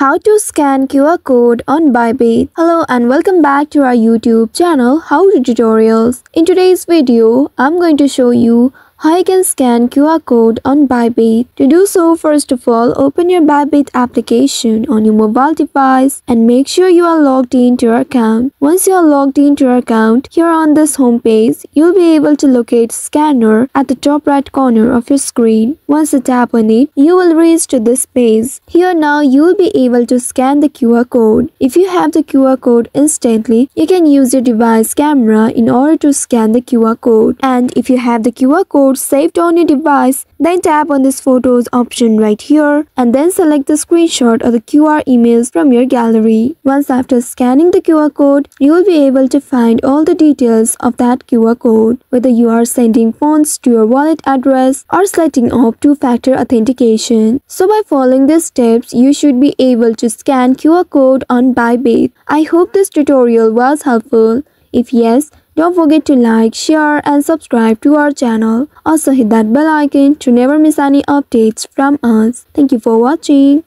How to scan QR code on Bybit. Hello and welcome back to our YouTube channel How to Tutorials. In today's video, I'm going to show you how you can scan QR code on Bybit. To do so, first of all, open your Bybit application on your mobile device and make sure you are logged into your account. Once you are logged into your account, here on this homepage, you'll be able to locate scanner at the top right corner of your screen. Once you tap on it, you will reach to this page. Here now, you will be able to scan the QR code. If you have the QR code instantly, you can use your device camera in order to scan the QR code. And if you have the QR code code saved on your device, then tap on this photos option right here and then select the screenshot or the QR images from your gallery. Once after scanning the QR code, you will be able to find all the details of that QR code, whether you are sending funds to your wallet address or setting up two-factor authentication. So by following these steps, you should be able to scan QR code on Bybit. I hope this tutorial was helpful. If yes, don't forget to like, share and subscribe to our channel. Also hit that bell icon to never miss any updates from us. Thank you for watching.